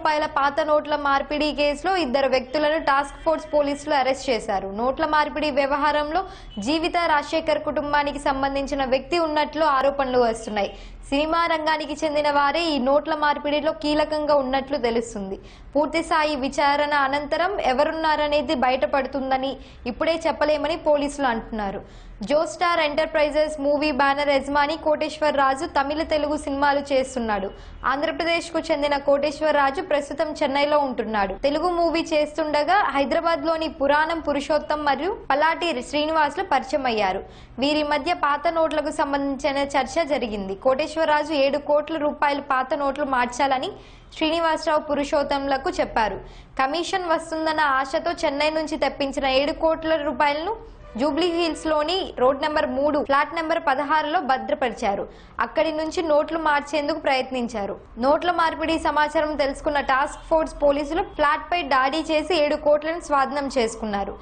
రూపాయల పాత నోట్ల మార్పిడి కేసులో ఇద్దరు వ్యక్తులను టాస్క్ ఫోర్స్ పోలీసులు అరెస్ట్ చేశారు. నోట్ల మార్పిడి వ్యవహారంలో జీవిత రాజశేఖర్ కుటుంబానికి సంబంధించిన వ్యక్తి ఉన్నట్లు ఆరోపణలు వస్తున్నాయి. సినిమా రంగానికి చెందిన వారే ఈ నోట్ల మార్పిడిలో కీలకంగా ఉన్నట్లు తెలుస్తుంది. పూర్తి స్థాయి విచారణ అనంతరం ఎవరున్నారనేది బయటపడుతుందని ఇప్పుడే చెప్పలేమని పోలీసులు అంటున్నారు. జోస్టార్ ఎంటర్ప్రైజెస్ మూవీ బ్యానర్ యజమాని కోటేశ్వర్ రాజు తమిళ తెలుగు సినిమాలు చేస్తున్నాడు. ఆంధ్రప్రదేశ్కు చెందిన కోటేశ్వర్ రాజు ప్రస్తుతం చెన్నైలో ఉంటున్నాడు. తెలుగు మూవీ చేస్తుండగా హైదరాబాద్లోని పురాణం పురుషోత్తం మరియు పలాటి శ్రీనివాసులు పరిచయం అయ్యారు వీరి మధ్య పాత నోట్లకు సంబంధించిన చర్చ జరిగింది. కోటేశ్వరరాజు ఏడు కోట్ల రూపాయలు పాత నోట్లు మార్చాలని శ్రీనివాసరావు పురుషోత్తంలకు చెప్పారు. కమిషన్ వస్తుందన్న ఆశతో చెన్నై నుంచి తెప్పించిన ఏడు కోట్ల రూపాయలను జూబ్లీ హిల్స్లోని రోడ్ నెంబర్ మూడు ఫ్లాట్ నెంబర్ పదహారులో భద్రపరిచారు. అక్కడి నుంచి నోట్లు మార్చేందుకు ప్రయత్నించారు. నోట్ల మార్పిడి సమాచారం తెలుసుకున్న టాస్క్ ఫోర్స్ పోలీసులు ఫ్లాట్ పై దాడి చేసి ఏడు కోట్లను స్వాధీనం చేసుకున్నారు.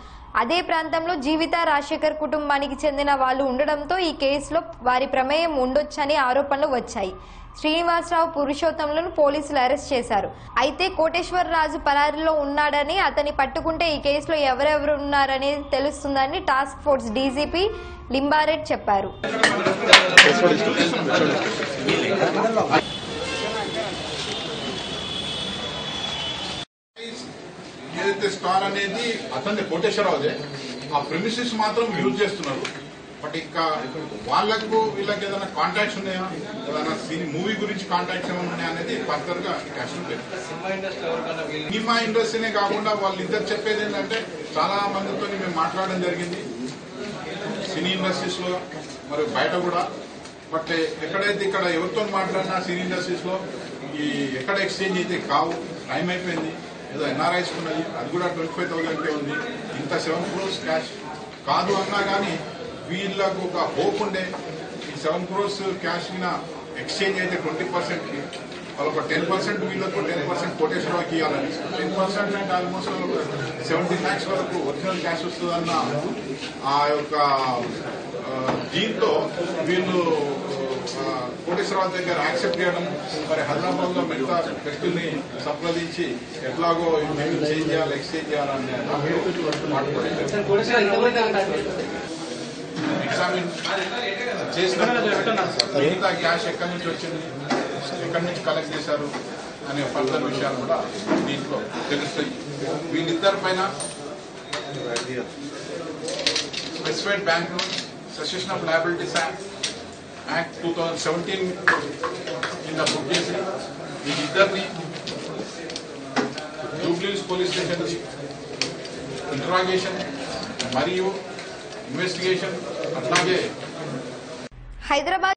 అదే ప్రాంతంలో జీవిత రాజశేఖర్ కుటుంబానికి చెందిన వాళ్ళు ఉండడంతో ఈ కేసులో వారి ప్రమేయం ఉండొచ్చని ఆరోపణలు వచ్చాయి. శ్రీనివాసరావు పురుషోత్తంలను పోలీసులు అరెస్ట్ చేశారు. అయితే కోటేశ్వర రాజు పరారిలో ఉన్నాడని అతని పట్టుకుంటే ఈ కేసులో ఎవరెవరు ఉన్నారనేది తెలుస్తుందని టాస్క్ ఫోర్స్ డీజీపీ లింబారెడ్ చెప్పారు. ఏదైతే స్టార్ అనేది అతన్ని కోటేశ్వరరావుదే ఆ ప్రిమిసెస్ మాత్రం యూజ్ చేస్తున్నారు. బట్ ఇంకా వాళ్ళకు వీళ్ళకి ఏదైనా కాంటాక్ట్స్ ఉన్నాయా? ఏదైనా మూవీ గురించి కాంటాక్ట్స్ ఏమైనా ఉన్నాయా అనేది ఫర్దర్గా లేదు సినిమా ఇండస్ట్రీనే కాకుండా వాళ్ళు ఇద్దరు చెప్పేది ఏంటంటే చాలా మందితో మేము మాట్లాడడం జరిగింది. సినీ ఇండస్ట్రీస్లో మరి బయట కూడా. బట్ ఎక్కడైతే ఇక్కడ ఎవరితో మాట్లాడినా సినీ ఇండస్ట్రీస్లో ఈ ఎక్కడ ఎక్స్చేంజ్ అయితే కావు టైం అయిపోయింది. ఏదో ఎన్ఆర్ఐస్ ఉన్నది అది కూడా ట్వంటీ ఫైవ్ థౌసండ్కే ఉంది. ఇంత సెవెన్ క్రోర్స్ క్యాష్. కాదు అన్నా కానీ వీళ్ళకు ఒక హోప్ ఉండే. ఈ సెవెన్ క్రోర్స్ క్యాష్ మీద ఎక్స్చేంజ్ అయితే ట్వంటీ పర్సెంట్కి వాళ్ళ ఒక టెన్ పర్సెంట్ వీళ్ళకు టెన్ పర్సెంట్ కోటేశ్వరరావుకి ఇవ్వాలని. టెన్ పర్సెంట్ అంటే ఆల్మోస్ట్ సెవెంటీ ల్యాక్స్ వరకు ఒరిజినల్ క్యాష్ వస్తుందన్న ఆ యొక్క దీంతో వీళ్ళు కోటేశ్వరరావు దగ్గర యాక్సెప్ట్ చేయడం మరి హైదరాబాద్లో మిగతా వ్యక్తుల్ని సంప్రదించి ఎట్లాగో చేంజ్ చేయాలి ఎక్స్చేంజ్ చేయాలని ఎగ్జామిన్ చేసిన మిగతా క్యాష్ ఎక్కడి నుంచి వచ్చింది ఎక్కడి నుంచి కలెక్ట్ చేశారు అనే ఫర్దర్ విషయాలు కూడా దీంట్లో తెలుస్తాయి. వీళ్ళిద్దరి పైన specified bank session of liabilities act act two thousand seventeen కింద బుక్ చేసి వీళ్ళిద్దరిని జూబ్లీస్ పోలీస్ స్టేషన్ ఇంట్రాగేషన్ మరియు ఇన్వెస్టిగేషన్ అట్లాగే హైదరాబాద్